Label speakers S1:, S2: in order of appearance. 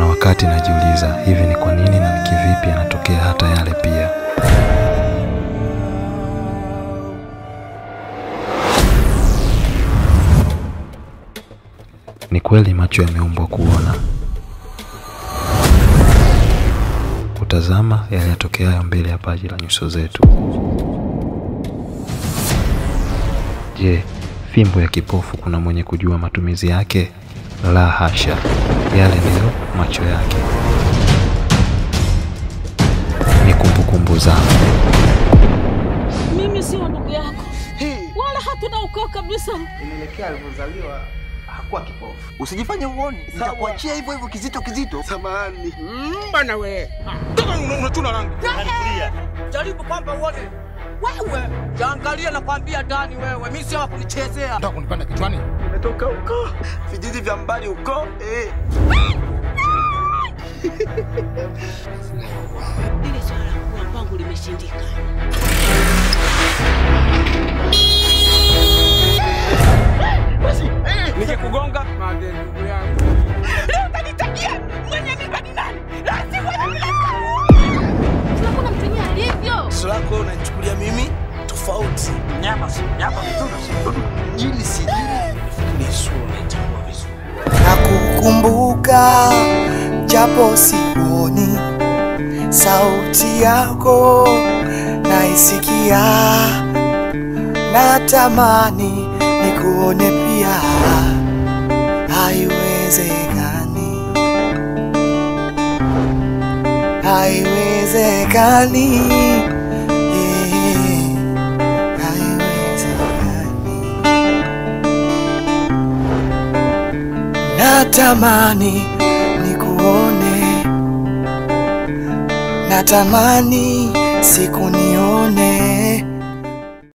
S1: wakati najiuliza hivi ni kwa nini na kivipi yanatokea hata yale pia. Ni kweli macho yameumbwa kuona, kutazama yale yatokeayo mbele ya paji la nyuso zetu. Je, fimbo ya kipofu kuna mwenye kujua matumizi yake? La hasha, yale ndiyo macho yake. Ni kumbukumbu zangu.
S2: Mimi sio ndugu yako, wala hatuna ukoo kabisa.
S3: Inaelekea alivyozaliwa hakuwa kipofu.
S4: Usijifanye uoni, nitakuachia hivyo hivyo kizito kizito.
S3: Samahani.
S5: Bana we. Unachuna rangi. Jaribu kwamba uone. Wewe, jaangalia na kwambia Dani wewe. Mimi sio wa kunichezea.
S6: Ndio kunipanda kichwani?
S3: Nimetoka huko vijiji vya mbali huko eh.
S2: Ile swala la kuwa kwangu limeshindikana.
S5: Nije kugonga madeni
S2: alivyo.
S3: lako unachukulia unanichukulia mimi tofauti.
S5: Nyama si nyama.
S3: Jini si jini. Ni sura unaitambua vizuri.
S7: nakukumbuka japo sioni sauti yako naisikia natamani nikuone pia haiwezekani haiwezekani natamani nikuone, natamani siku nione